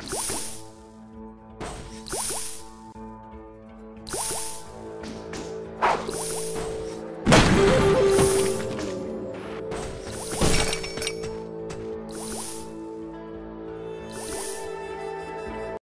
you